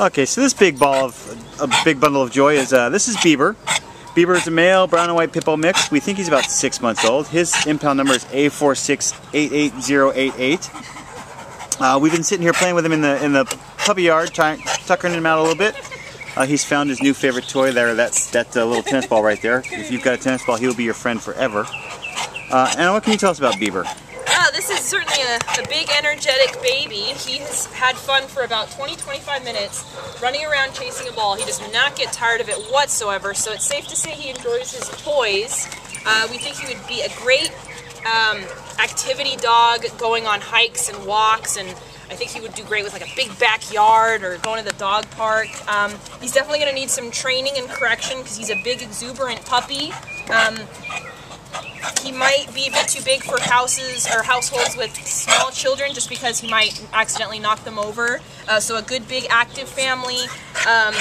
Okay, so this big ball of a big bundle of joy is uh, this is Beeber. Beeber is a male brown and white pit bull mix. We think he's about six months old. His impound number is A4688088. Uh, we've been sitting here playing with him in the in the puppy yard, trying tuckering him out a little bit. Uh, he's found his new favorite toy there. That's that uh, little tennis ball right there. If you've got a tennis ball, he'll be your friend forever. Uh, Anna, what can you tell us about Beeber? This is certainly a, a, big energetic baby. He has had fun for about 20-25 minutes running around chasing a ball. He does not get tired of it whatsoever, so it's safe to say he enjoys his toys. Uh, we think he would be a great um, activity dog going on hikes and walks and I think he would do great with like a big backyard or going to the dog park. Um, he's definitely going to need some training and correction because he's a big exuberant puppy. Um, he might be a bit too big for houses or households with small children just because he might accidentally knock them over. Uh, so a good big active family, um,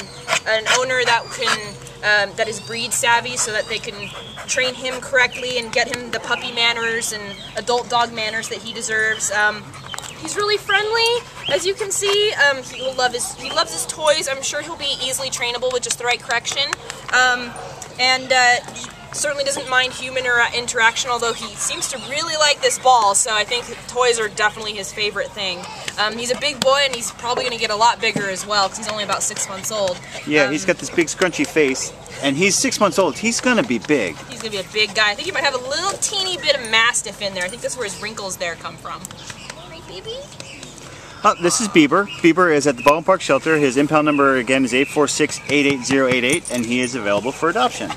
an owner that can um, that is breed savvy so that they can train him correctly and get him the puppy manners and adult dog manners that he deserves. Um, he's really friendly, as you can see. Um, he will love his he loves his toys. I'm sure he'll be easily trainable with just the right correction. Um, and uh, certainly doesn't mind human interaction, although he seems to really like this ball, so I think toys are definitely his favorite thing. Um, he's a big boy, and he's probably going to get a lot bigger as well, because he's only about six months old. Yeah, um, he's got this big scrunchy face, and he's six months old. He's going to be big. He's going to be a big guy. I think he might have a little teeny bit of mastiff in there. I think that's where his wrinkles there come from. Right, baby? Oh, this is Beeber. Beeber is at the Baldwin Park Shelter. His impound number again is 846-88088, and he is available for adoption.